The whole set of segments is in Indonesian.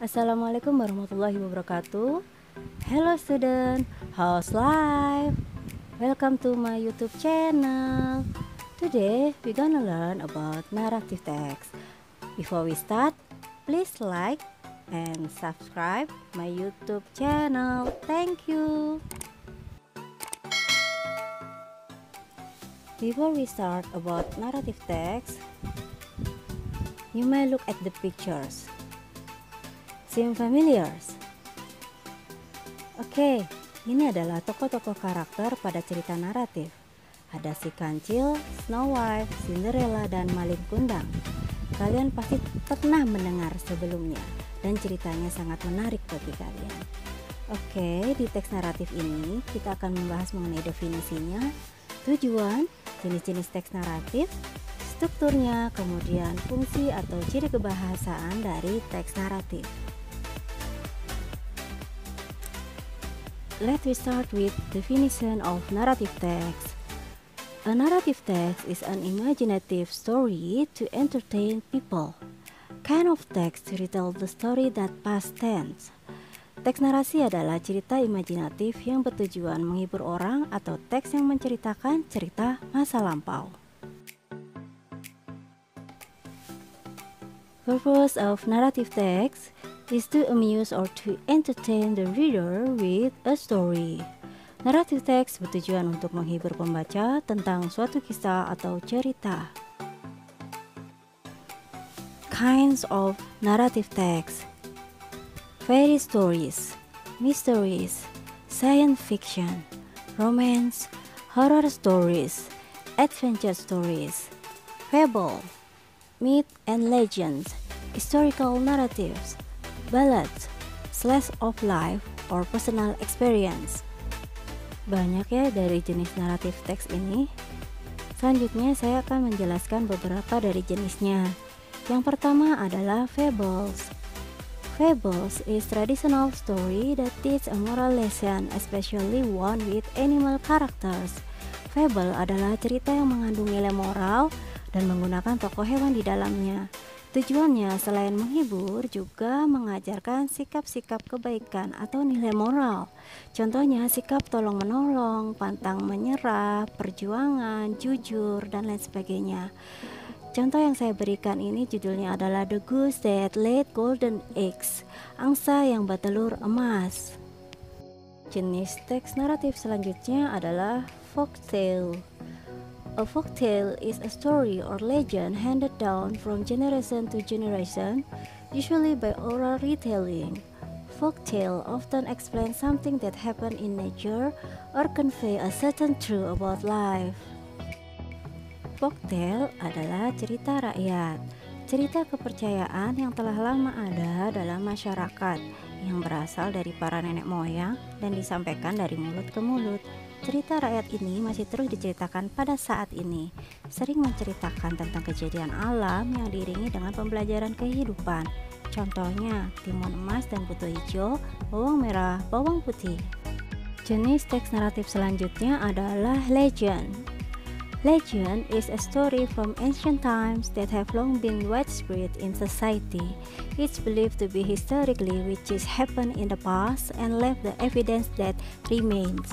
Assalamualaikum warahmatullahi wabarakatuh. Hello student, how's life? Welcome to my YouTube channel. Today we gonna learn about narrative text. Before we start, please like and subscribe my YouTube channel. Thank you. Before we start about narrative text, you may look at the pictures. Seem familiar? Oke, ini adalah tokoh-tokoh karakter pada cerita naratif. Ada si Kancil, Snow White, Cinderella, dan Malik Kundang. Kalian pasti pernah mendengar sebelumnya dan ceritanya sangat menarik bagi kalian. Oke, di teks naratif ini kita akan membahas mengenai definisinya, tujuan, jenis-jenis teks naratif, strukturnya, kemudian fungsi atau ciri kebahasaan dari teks naratif. Let us start with definition of narrative text. A narrative text is an imaginative story to entertain people. Kind of text to retell the story that past tense. Teks narasi adalah cerita imajinatif yang bertujuan menghibur orang atau teks yang menceritakan cerita masa lampau. Purpose of narrative text is to amuse or to entertain the reader with a story. Narrative text bertujuan untuk menghibur pembaca tentang suatu kisah atau cerita. Kinds of narrative text Fairy stories, mysteries, science fiction, romance, horror stories, adventure stories, fable, myth and legends, historical narratives, ballads, slash of life, or personal experience. Banyak ya dari jenis naratif teks ini. Selanjutnya saya akan menjelaskan beberapa dari jenisnya. Yang pertama adalah fables. Fables is traditional story that teach a moral lesson, especially one with animal characters. Fable adalah cerita yang mengandung nilai moral dan menggunakan tokoh hewan di dalamnya. Tujuannya selain menghibur juga mengajarkan sikap-sikap kebaikan atau nilai moral. Contohnya sikap tolong menolong, pantang menyerah, perjuangan, jujur, dan lain sebagainya. Contoh yang saya berikan ini judulnya adalah The Goose That Laid Golden Eggs, angsa yang bertelur emas. Jenis teks naratif selanjutnya adalah folktale. A folktale is a story or legend handed down from generation to generation, usually by oral retelling. Folktale often explain something that happened in nature or convey a certain truth about life. Folktale adalah cerita rakyat, cerita kepercayaan yang telah lama ada dalam masyarakat yang berasal dari para nenek moyang dan disampaikan dari mulut ke mulut. Cerita rakyat ini masih terus diceritakan pada saat ini, sering menceritakan tentang kejadian alam yang diiringi dengan pembelajaran kehidupan. Contohnya, timun emas dan putu hijau, bawang merah, bawang putih. Jenis teks naratif selanjutnya adalah legend. Legend is a story from ancient times that have long been widespread in society. It's believed to be historically which is happened in the past and left the evidence that remains.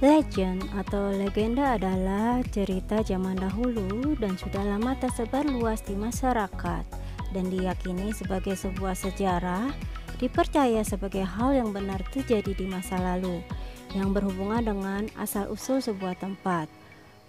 Legend atau legenda adalah cerita zaman dahulu dan sudah lama tersebar luas di masyarakat dan diyakini sebagai sebuah sejarah, dipercaya sebagai hal yang benar terjadi di masa lalu yang berhubungan dengan asal-usul sebuah tempat.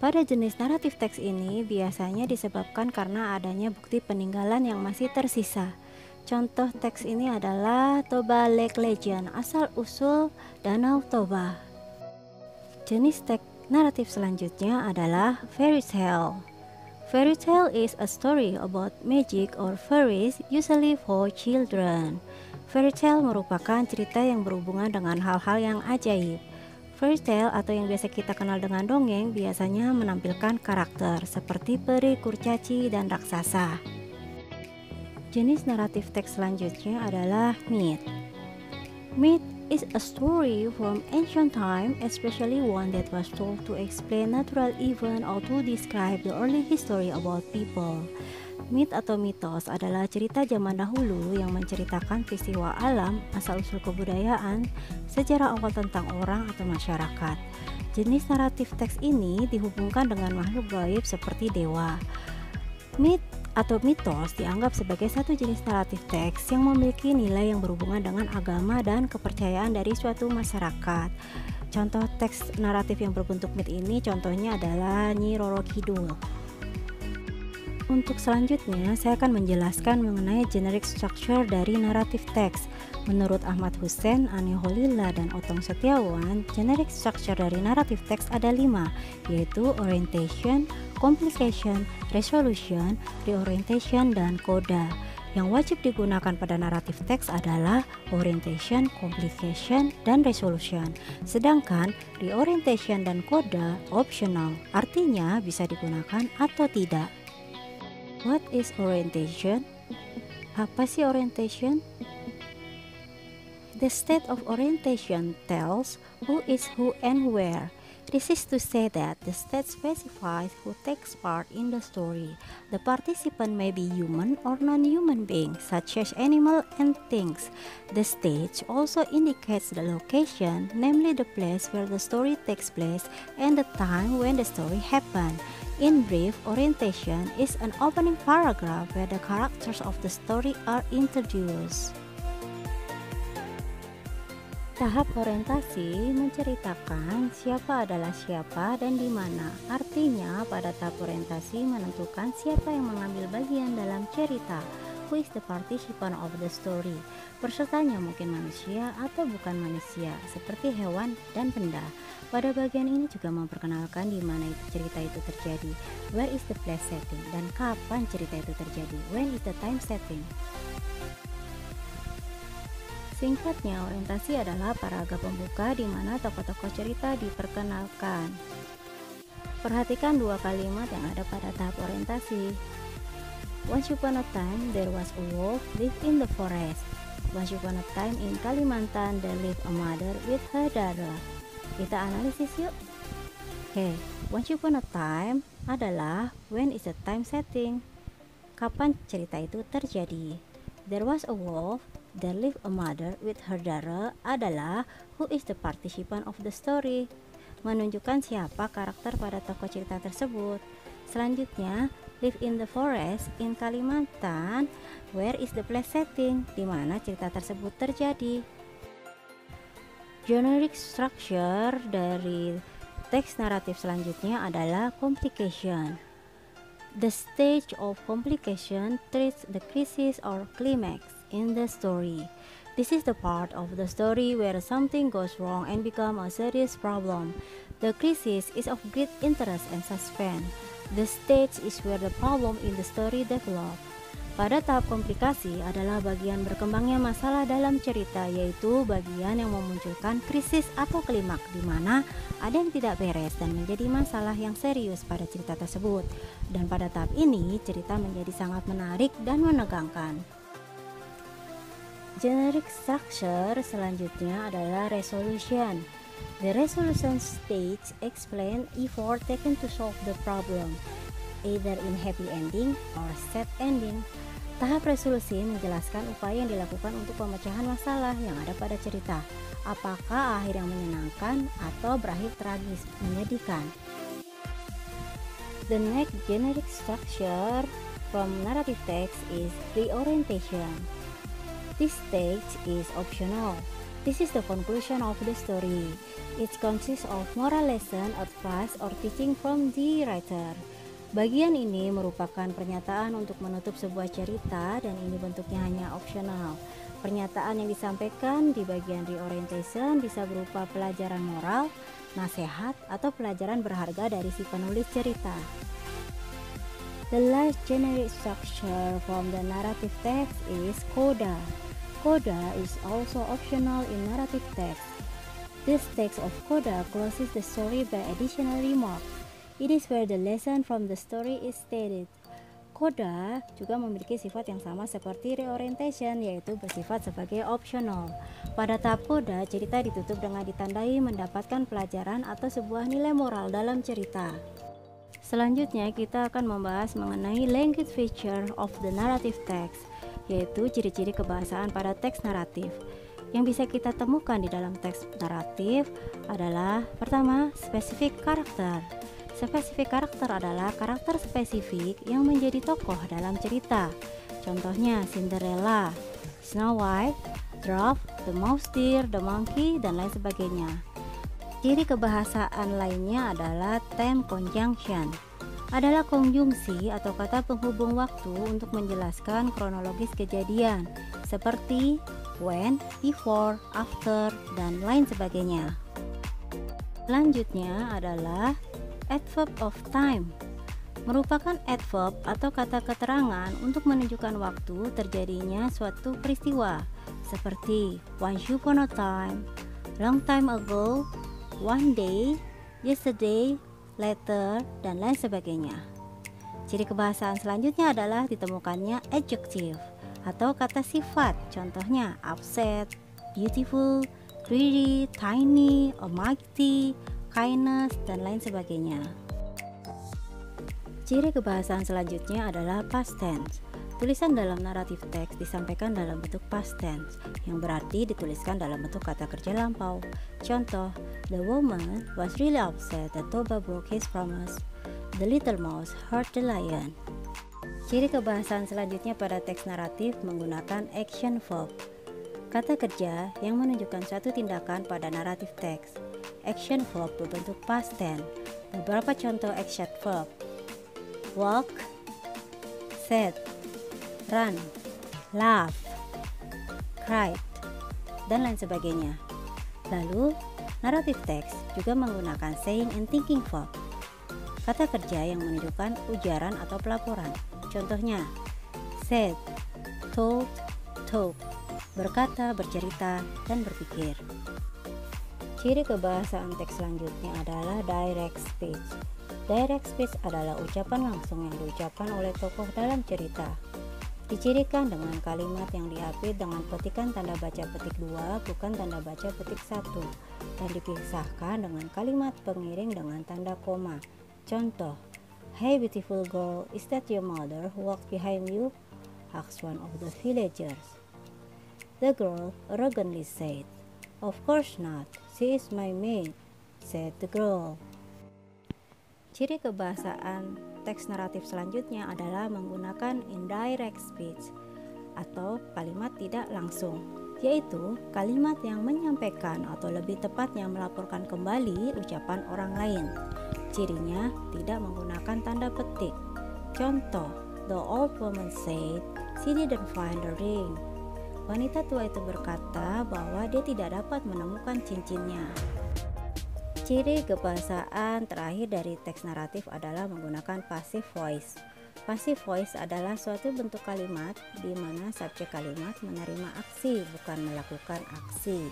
Pada jenis naratif teks ini biasanya disebabkan karena adanya bukti peninggalan yang masih tersisa. Contoh teks ini adalah Toba Lake Legend, asal-usul Danau Toba. Jenis teks naratif selanjutnya adalah fairy tale. Fairy tale is a story about magic or fairies usually for children. Fairy tale merupakan cerita yang berhubungan dengan hal-hal yang ajaib. Fairy tale atau yang biasa kita kenal dengan dongeng biasanya menampilkan karakter seperti peri, kurcaci, dan raksasa. Jenis naratif teks selanjutnya adalah myth. Myth is a story from ancient time, especially one that was told to explain natural event or to describe the early history about people. Mit atau mitos adalah cerita zaman dahulu yang menceritakan peristiwa alam, asal-usul kebudayaan, sejarah awal tentang orang atau masyarakat. Jenis naratif teks ini dihubungkan dengan makhluk gaib seperti dewa. Mit atau mitos dianggap sebagai satu jenis naratif teks yang memiliki nilai yang berhubungan dengan agama dan kepercayaan dari suatu masyarakat. Contoh teks naratif yang berbentuk mit ini contohnya adalah Nyi Roro Kidul. Untuk selanjutnya, saya akan menjelaskan mengenai generic structure dari naratif teks. Menurut Ahmad Hussein, Ani Holila, dan Otong Setiawan, generic structure dari naratif teks ada lima, yaitu orientation, complication, resolution, reorientation, dan coda. Yang wajib digunakan pada naratif teks adalah orientation, complication, dan resolution. Sedangkan reorientation dan coda optional, artinya bisa digunakan atau tidak. What is orientation? Apa sih orientation? The state of orientation tells who is who and where. This is to say that the state specifies who takes part in the story. The participant may be human or non-human beings, such as animal and things. The stage also indicates the location, namely the place where the story takes place and the time when the story happened. In brief, orientation is an opening paragraph where the characters of the story are introduced. Tahap orientasi menceritakan siapa adalah siapa dan di mana. Artinya, pada tahap orientasi menentukan siapa yang mengambil bagian dalam cerita who is the participant of the story. Pesertanya mungkin manusia atau bukan manusia, seperti hewan dan benda. Pada bagian ini juga memperkenalkan di mana itu cerita itu terjadi, where is the place setting, dan kapan cerita itu terjadi, when is the time setting. Singkatnya, orientasi adalah paragraf pembuka di mana tokoh-tokoh cerita diperkenalkan. Perhatikan dua kalimat yang ada pada tahap orientasi. Once upon a time, there was a wolf lived in the forest. Once upon a time in Kalimantan, there lived a mother with her daughter. Kita analisis yuk. Oke, okay. once upon a time adalah when is the time setting. Kapan cerita itu terjadi? There was a wolf, there lived a mother with her daughter adalah who is the participant of the story. Menunjukkan siapa karakter pada tokoh cerita tersebut. Selanjutnya, live in the forest in Kalimantan. Where is the place setting? Di mana cerita tersebut terjadi? Generic structure dari teks naratif selanjutnya adalah complication. The stage of complication treats the crisis or climax in the story. This is the part of the story where something goes wrong and become a serious problem. The crisis is of great interest and suspense. The stage is where the problem in the story develop. Pada tahap komplikasi adalah bagian berkembangnya masalah dalam cerita yaitu bagian yang memunculkan krisis atau klimak di mana ada yang tidak beres dan menjadi masalah yang serius pada cerita tersebut. Dan pada tahap ini cerita menjadi sangat menarik dan menegangkan. Generic structure selanjutnya adalah resolution. The resolution stage explain effort taken to solve the problem, either in happy ending or sad ending. Tahap resolusi menjelaskan upaya yang dilakukan untuk pemecahan masalah yang ada pada cerita. Apakah akhir yang menyenangkan atau berakhir tragis, menyedihkan. The next generic structure from narrative text is reorientation. This stage is optional. This is the conclusion of the story. It consists of moral lesson, advice, or teaching from the writer. Bagian ini merupakan pernyataan untuk menutup sebuah cerita dan ini bentuknya hanya opsional. Pernyataan yang disampaikan di bagian reorientation bisa berupa pelajaran moral, nasihat, atau pelajaran berharga dari si penulis cerita. The last generic structure from the narrative text is coda. Coda is also optional in narrative text. This text of coda closes the story by additional remark. It is where the lesson from the story is stated. Coda juga memiliki sifat yang sama seperti reorientation yaitu bersifat sebagai optional. Pada tahap coda, cerita ditutup dengan ditandai mendapatkan pelajaran atau sebuah nilai moral dalam cerita. Selanjutnya kita akan membahas mengenai language feature of the narrative text, yaitu ciri-ciri kebahasaan pada teks naratif. Yang bisa kita temukan di dalam teks naratif adalah pertama, spesifik karakter. Spesifik karakter adalah karakter spesifik yang menjadi tokoh dalam cerita. Contohnya Cinderella, Snow White, Dwarf, The Mouse Deer, The Monkey, dan lain sebagainya. Ciri kebahasaan lainnya adalah time conjunction. Adalah konjungsi atau kata penghubung waktu untuk menjelaskan kronologis kejadian seperti when, before, after, dan lain sebagainya. Selanjutnya adalah adverb of time merupakan adverb atau kata keterangan untuk menunjukkan waktu terjadinya suatu peristiwa seperti once upon a time, long time ago, one day, yesterday, later, dan lain sebagainya. Ciri kebahasaan selanjutnya adalah ditemukannya adjective atau kata sifat, contohnya upset, beautiful, greedy, tiny, almighty, kindness, dan lain sebagainya. Ciri kebahasaan selanjutnya adalah past tense. Tulisan dalam naratif teks disampaikan dalam bentuk past tense, yang berarti dituliskan dalam bentuk kata kerja lampau. Contoh, the woman was really upset that Toba broke his promise. The little mouse hurt the lion. Ciri kebahasaan selanjutnya pada teks naratif menggunakan action verb. Kata kerja yang menunjukkan suatu tindakan pada naratif teks action verb berbentuk past tense. Beberapa contoh action verb: walk, set, run, laugh, cry, dan lain sebagainya. Lalu, naratif teks juga menggunakan saying and thinking verb. Kata kerja yang menunjukkan ujaran atau pelaporan. Contohnya, said, told, talk, berkata, bercerita, dan berpikir. Ciri kebahasaan teks selanjutnya adalah direct speech. Direct speech adalah ucapan langsung yang diucapkan oleh tokoh dalam cerita. Dicirikan dengan kalimat yang diapit dengan petikan tanda baca petik 2 bukan tanda baca petik 1 dan dipisahkan dengan kalimat pengiring dengan tanda koma. Contoh, Hey beautiful girl, is that your mother who walks behind you? asked one of the villagers. The girl arrogantly said, Of course not. She is my maid, said the girl. Ciri kebahasaan teks naratif selanjutnya adalah menggunakan indirect speech atau kalimat tidak langsung, yaitu kalimat yang menyampaikan atau lebih tepatnya melaporkan kembali ucapan orang lain. Cirinya tidak menggunakan tanda petik. Contoh, the old woman said she didn't find the ring Wanita tua itu berkata bahwa dia tidak dapat menemukan cincinnya. Ciri kebahasaan terakhir dari teks naratif adalah menggunakan passive voice. Passive voice adalah suatu bentuk kalimat di mana subjek kalimat menerima aksi bukan melakukan aksi.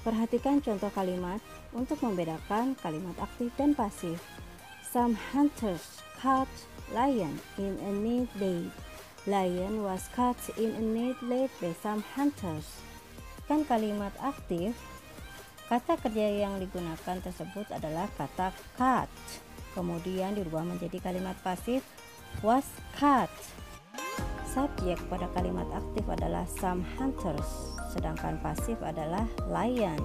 Perhatikan contoh kalimat untuk membedakan kalimat aktif dan pasif. Some hunters caught lion in a neat day. Lion was caught in a net laid by some hunters. Kan kalimat aktif, kata kerja yang digunakan tersebut adalah kata cut. Kemudian dirubah menjadi kalimat pasif was cut. Subjek pada kalimat aktif adalah some hunters, sedangkan pasif adalah lion.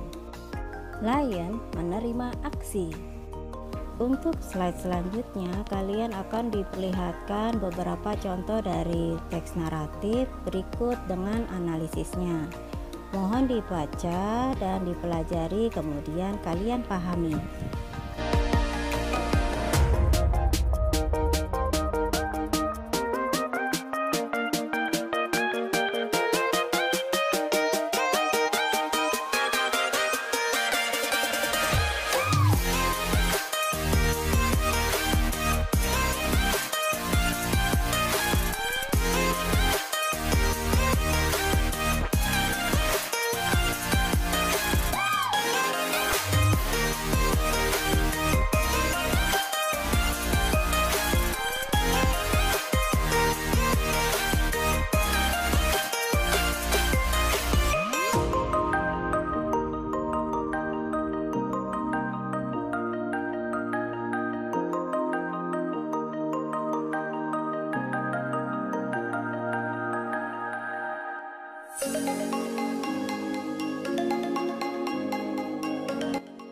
Lion menerima aksi. Untuk slide selanjutnya, kalian akan diperlihatkan beberapa contoh dari teks naratif berikut dengan analisisnya. Mohon dibaca dan dipelajari, kemudian kalian pahami.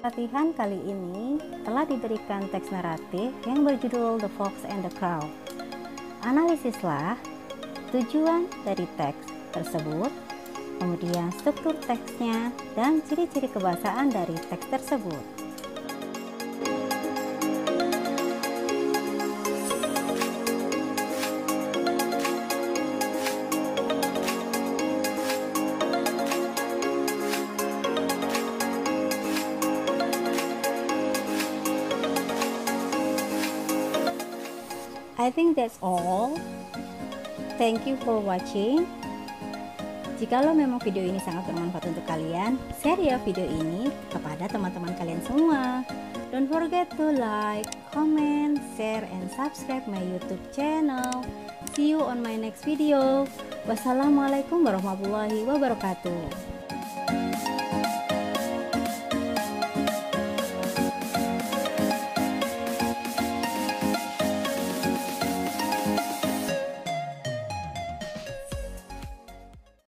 Latihan kali ini telah diberikan teks naratif yang berjudul The Fox and the Crow. Analisislah tujuan dari teks tersebut, kemudian struktur teksnya, dan ciri-ciri kebahasaan dari teks tersebut. That's all. Thank you for watching. Jika lo memang video ini sangat bermanfaat untuk kalian, share ya video ini kepada teman-teman kalian semua. Don't forget to like, comment, share, and subscribe my YouTube channel. See you on my next video. Wassalamualaikum warahmatullahi wabarakatuh.